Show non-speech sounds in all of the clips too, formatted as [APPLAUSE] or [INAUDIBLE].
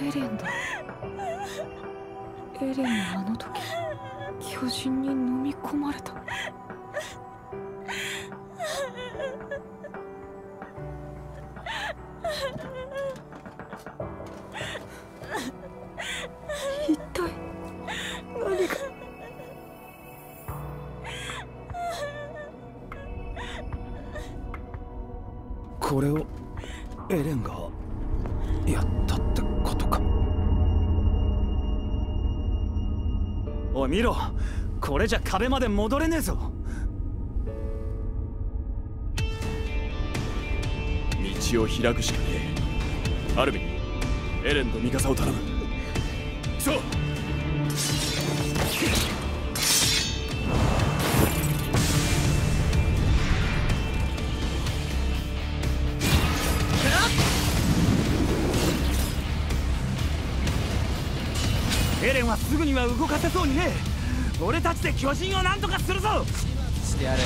エレンだ。エレンはあの時巨人に飲み込まれた。おい見ろ。これじゃ壁まで戻れねえぞ。道を開くしかねえ。アルビンエレンとミカサを頼む。そう。はすぐには動かせそうにね。え俺たちで巨人を何とかするぞ。してやる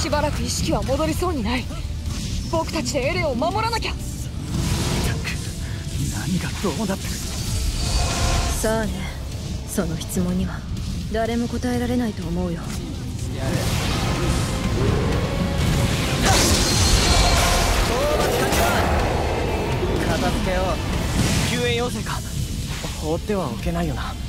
しばらく意識は戻りそうにない。僕たちでエレンを守らなきゃ。何がどうなってる。さあね。その質問には誰も答えられないと思うよ。してやる片付けよう救援要請か。放ってはおけないよな。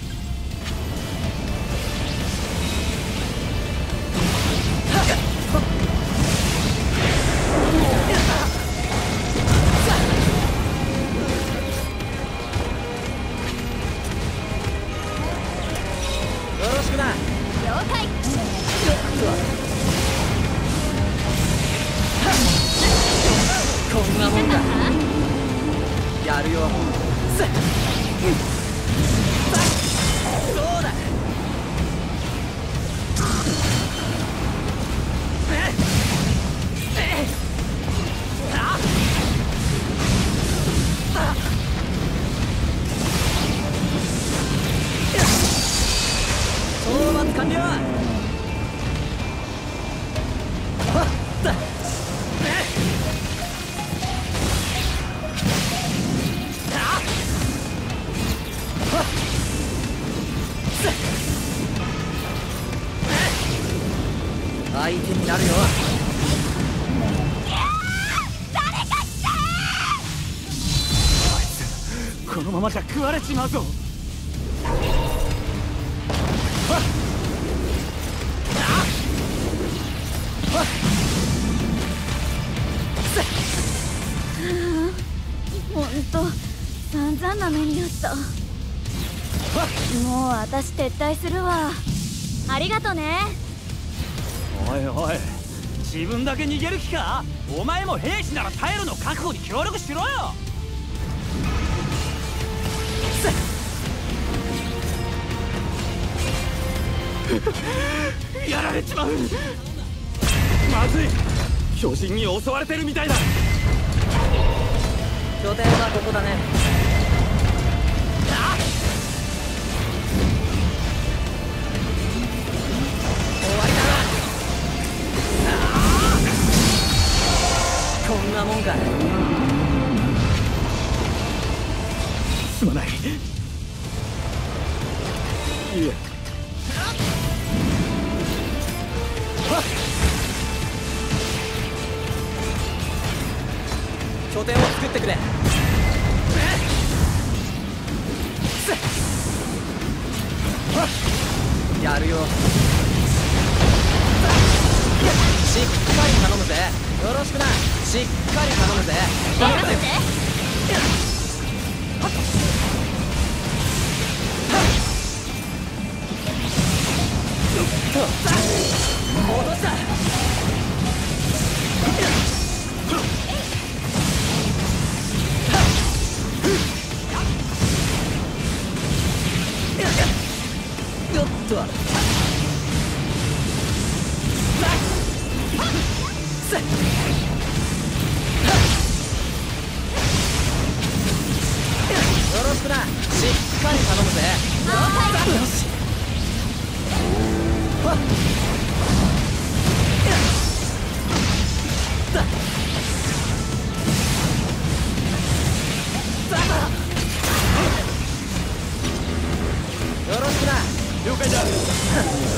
食われちまうぞほんと散々な目にあっ。たもう私撤退するわありがとねおいおい自分だけ逃げる気かお前も兵士なら耐えるの覚悟に協力しろよやられちまう。まずい。巨人に襲われてるみたいだ。拠点はここだね。終わりだこんなもんかすまない。いえ拠点を作ってくれ。やるよ。しっかり頼むぜ。よろしくな。しっかり頼むぜ。頑張って。戻したよっと。Evidence!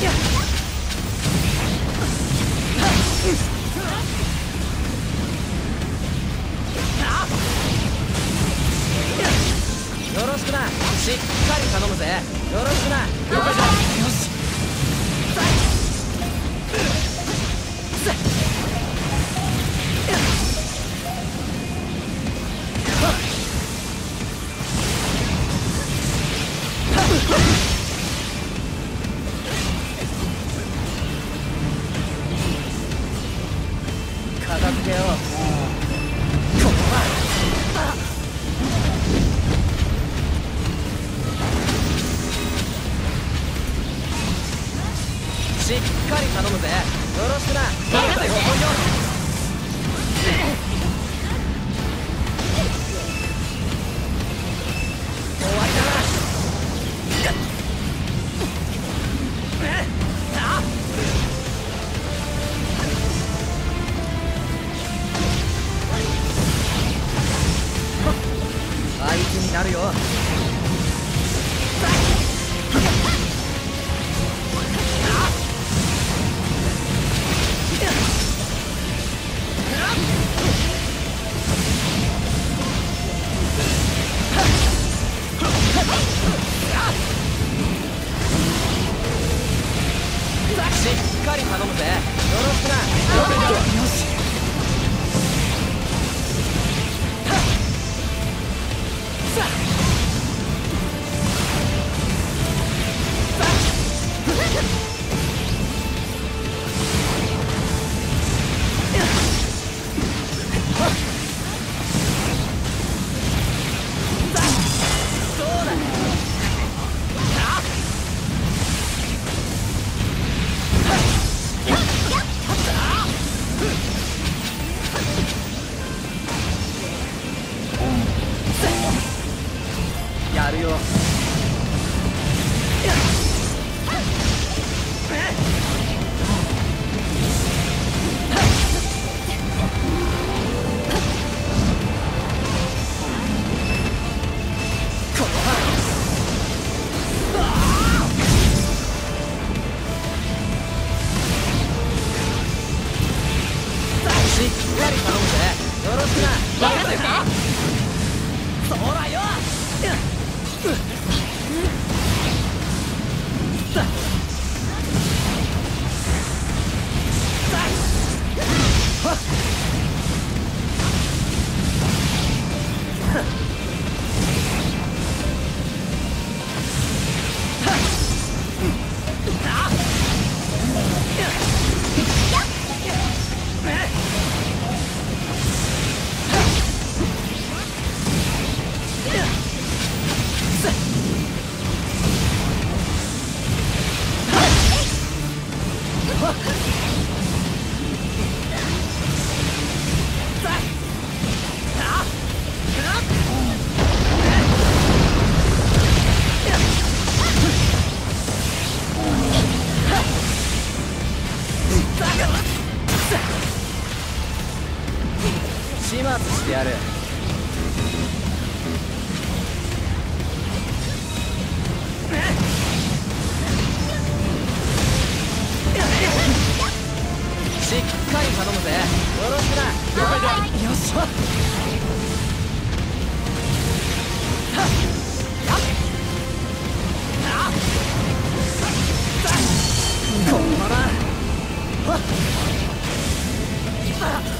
Yeah! よろしくな。しっかり頼むぜ。よろしくな。了解だ Ха. 始末してやる。しっかり頼むぜ。よろしくな。了解だよっしゃ。こんばなしっ Ah! [LAUGHS]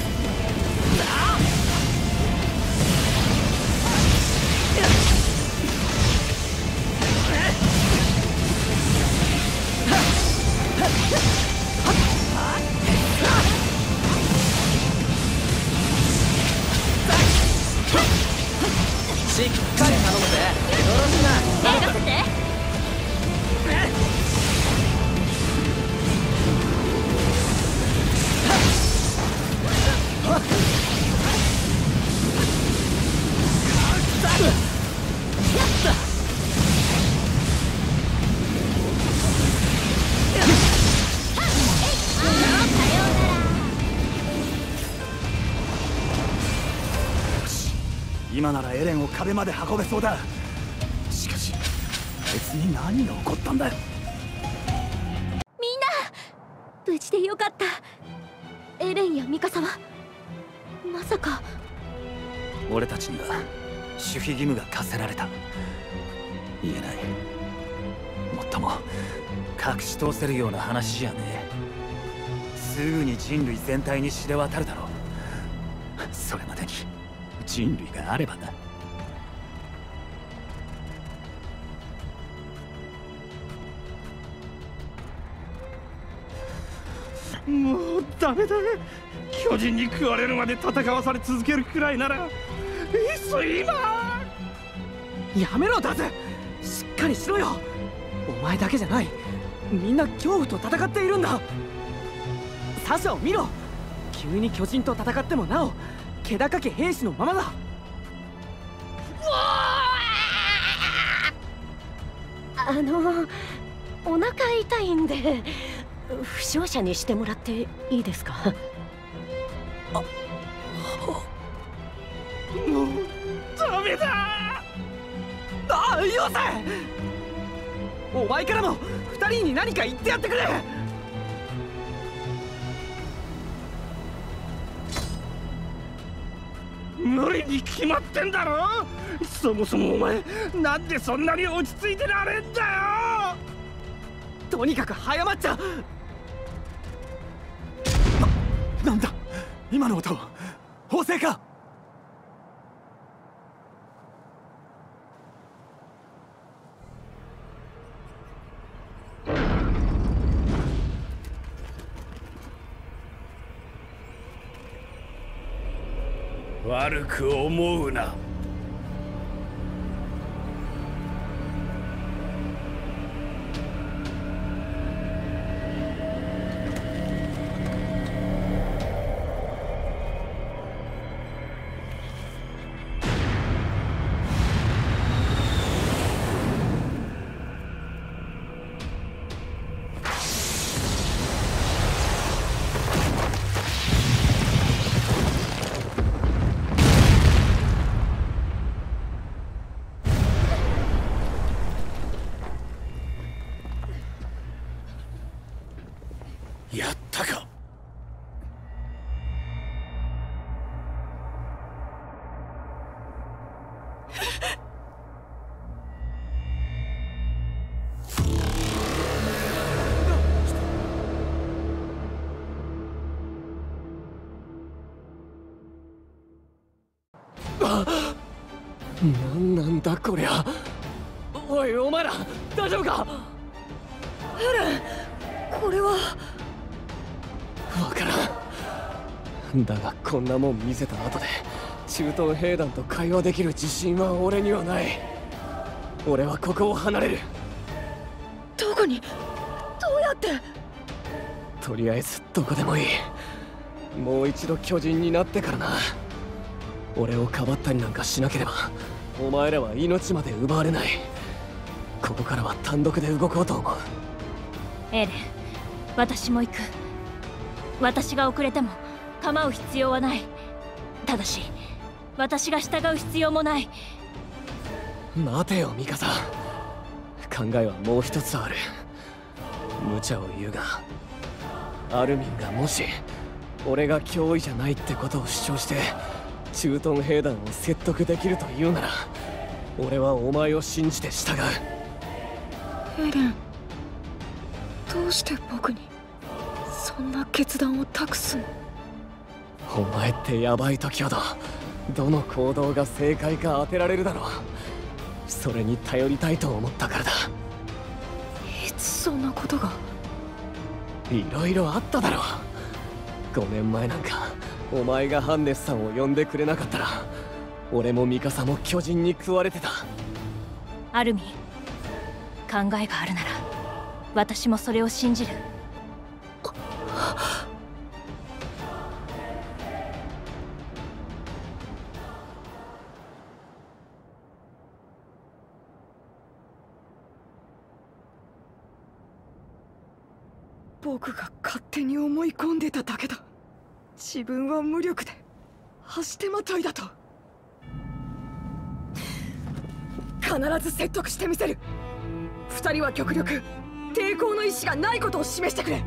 今ならエレンを壁まで運べそうだ。しかしあいつに何が起こったんだよ。みんな無事でよかった。エレンやミカサはまさか。俺たちには守秘義務が課せられた。言えない。もっとも隠し通せるような話じゃねえ。すぐに人類全体に知れ渡るだろう。それ人類があればな。もうダメだ。巨人に食われるまで戦わされ続けるくらいならいっそ今やめろだぜ。しっかりしろよ。お前だけじゃない。みんな恐怖と戦っているんだ。サシャを見ろ。急に巨人と戦ってもなお気高き兵士のままだ。あのお腹痛いんで負傷者にしてもらっていいですか？もうダメだ。ああよせ。お前からも二人に何か言ってやってくれ無理に決まってんだろ？そもそもお前なんでそんなに落ち着いてられんだよ？とにかく早まっちゃなんだ？今の音は法政か悪く思うな。お前ら大丈夫か？これは。わからん。だがこんなもん見せた後で中東兵団と会話できる自信は俺にはない。俺はここを離れる。どこに？どうやって？とりあえずどこでもいい。もう一度巨人になってからな。俺をかばったりなんかしなければお前らは命まで奪われないここからは単独で動こうと思う。エレン私も行く。私が遅れても構う必要はない。ただし私が従う必要もない。待てよミカサ。考えはもう一つある。無茶を言うがアルミンがもし俺が脅威じゃないってことを主張して駐屯兵団を説得できると言うなら俺はお前を信じて従うエレンどうして僕に？そんな決断を託す？のお前ってヤバい時ほどどの行動が正解か当てられるだろう。それに頼りたいと思ったからだ。いつそんなことが？いろいろあっただろう。5年前なんかお前がハンネスさんを呼んでくれなかったら俺もミカサも巨人に食われてた。アルミ考えがあるなら私もそれを信じる。僕が勝手に思い込んでただけだ。自分は無力で足手まといだと。必ず説得してみせる。二人は極力抵抗の意志がないことを示してくれ。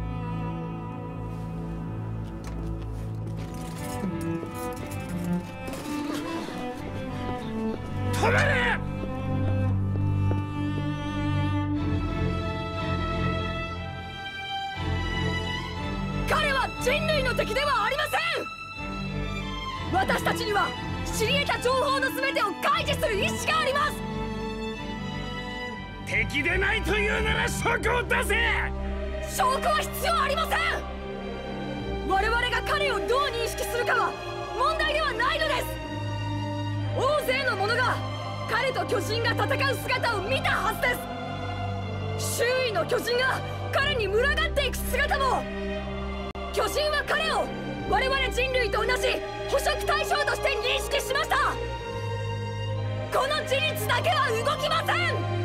止めれ！彼は人類の敵ではありません！私たちには知り得た情報の全てを開示する意志があります！敵でないというなら証拠を出せ。証拠は必要ありません。我々が彼をどう認識するかは問題ではないのです。大勢の者が彼と巨人が戦う姿を見たはずです。周囲の巨人が彼に群がっていく姿も。巨人は彼を我々人類と同じ捕食対象として認識しました。この事実だけは動きません。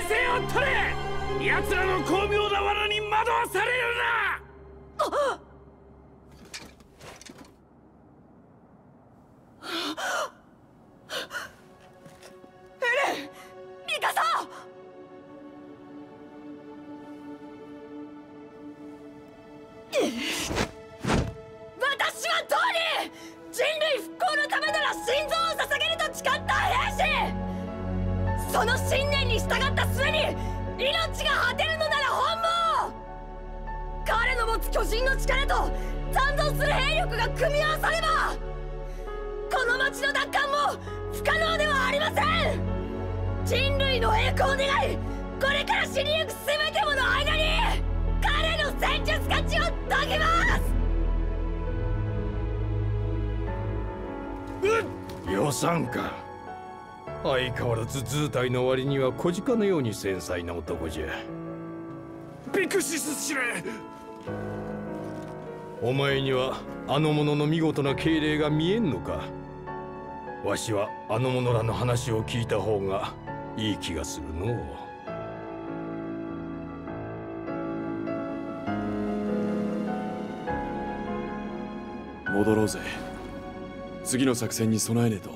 撃態勢を取れ奴らの巧妙な罠に惑わされるな！ミカサ私その信念に従った末に命が果てるのなら本望。彼の持つ巨人の力と残存する兵力が組み合わさればこの町の奪還も不可能ではありません。人類の栄光を願いこれから死にゆく全てもの間に彼の戦術価値を解きます。予算か。相変わらず図体の割には小鹿のように繊細な男じゃ。ビクシス司令お前にはあの者の見事な敬礼が見えんのか？わしはあの者らの話を聞いた方がいい気がするのう。戻ろうぜ。次の作戦に備えねえと